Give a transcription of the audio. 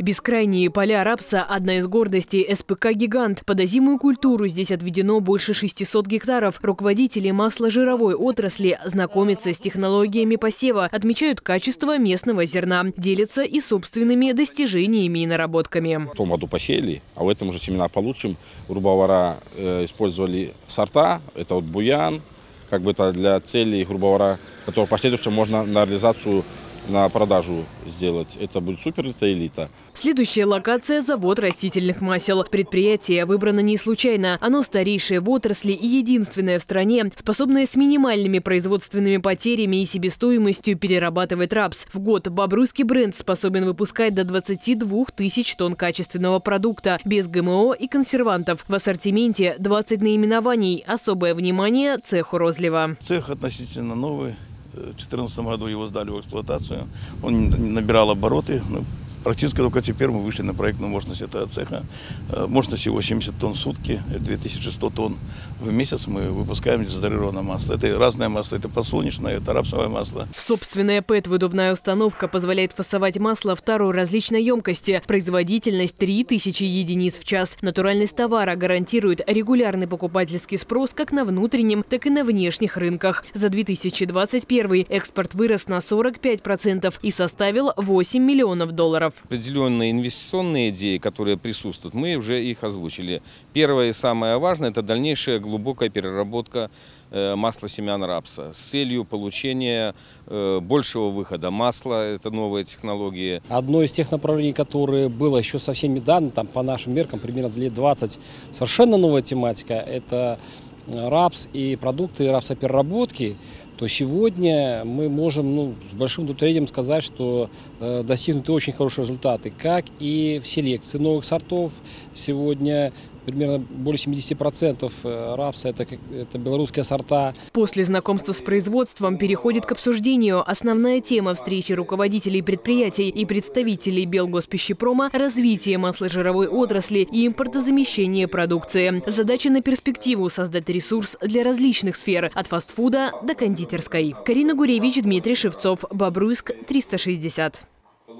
Бескрайние поля рапса – одна из гордостей СПК «Гигант». Под озимую культуру здесь отведено больше 600 гектаров. Руководители масложировой отрасли знакомятся с технологиями посева, отмечают качество местного зерна, делятся и собственными достижениями и наработками. В том году посеяли, а в этом уже семена получим. Грубо говоря, э, использовали сорта, это вот буян, как бы это для целей, грубо говоря, которые в последующем можно на реализацию на продажу сделать. Это будет супер, это элита. Следующая локация – завод растительных масел. Предприятие выбрано не случайно. Оно старейшее в отрасли и единственное в стране, способное с минимальными производственными потерями и себестоимостью перерабатывать рапс. В год бобруйский бренд способен выпускать до 22 тысяч тонн качественного продукта, без ГМО и консервантов. В ассортименте 20 наименований. Особое внимание – цеху розлива. Цех относительно новый. В 2014 году его сдали в эксплуатацию. Он набирал обороты. Практически только теперь мы вышли на проектную мощность этого цеха. Э, мощность его 70 тонн в сутки, 2100 тонн в месяц мы выпускаем дезодорированное масло. Это разное масло, это подсолнечное, это рапсовое масло. Собственная ПЭТ-выдувная установка позволяет фасовать масло второй различной емкости. Производительность 3000 единиц в час. Натуральность товара гарантирует регулярный покупательский спрос как на внутреннем, так и на внешних рынках. За 2021 экспорт вырос на 45% и составил 8 миллионов долларов Определенные инвестиционные идеи, которые присутствуют, мы уже их озвучили. Первое и самое важное – это дальнейшая глубокая переработка э, масла семян рапса с целью получения э, большего выхода масла. Это новые технологии. Одно из тех направлений, которое было еще совсем недавно, там по нашим меркам примерно лет 20, совершенно новая тематика – это рапс и продукты рапсопереработки – то сегодня мы можем ну, с большим удовлетворением сказать, что э, достигнуты очень хорошие результаты, как и в селекции новых сортов. Сегодня примерно более 70% э, рапса это, это белорусские сорта. После знакомства с производством переходит к обсуждению. Основная тема встречи руководителей предприятий и представителей Белгоспищепрома – развитие масложировой отрасли и импортозамещение продукции. Задача на перспективу – создать ресурс для различных сфер – от фастфуда до кондитерской. Карина Гуревич, Дмитрий Шевцов, Бобруйск, 360.